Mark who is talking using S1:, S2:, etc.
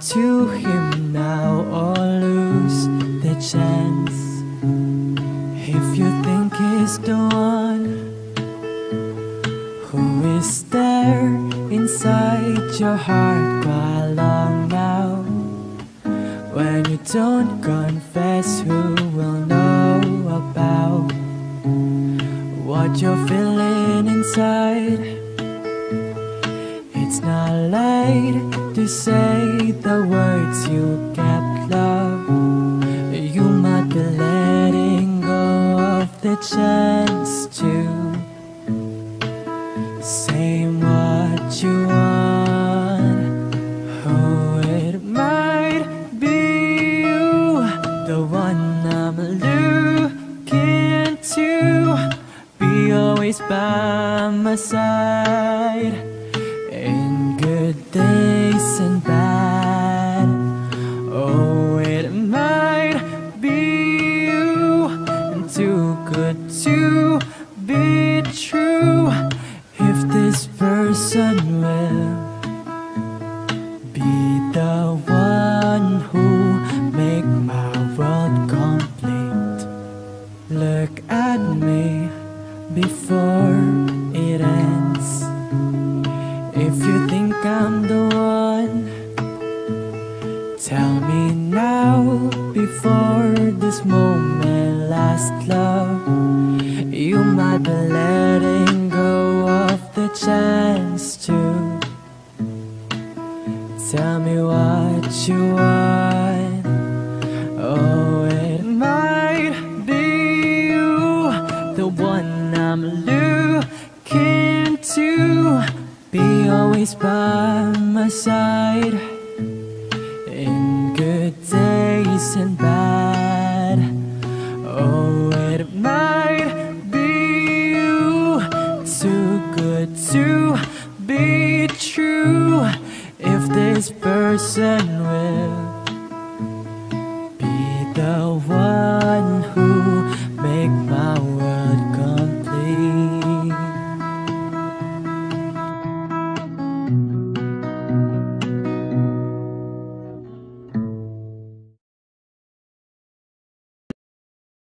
S1: to him now or lose the chance. If you think he's the one who is there inside your heart quite long now. When you don't confess, who will know about what you're feeling inside? It's not late to say the words you kept love. You might be letting go of the chance to say what you want. Oh, it might be you, the one I'm looking to. Be always by my side be true. If this person will be the one who make my world complete. Look at me before it ends. If you think I'm the one, tell me now before this moment lasts, love. You might be letting go of the chance to tell me what you want. Oh, it might be you, the one I'm looking to. Be always by my side in good days and. to be true if this person will.